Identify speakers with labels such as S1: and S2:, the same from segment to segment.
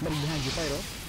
S1: Malighahan siya pero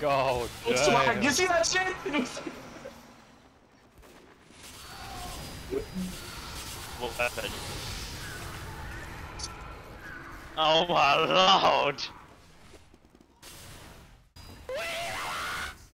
S2: Go, damn.
S3: you see that shit?
S2: Oh my lord!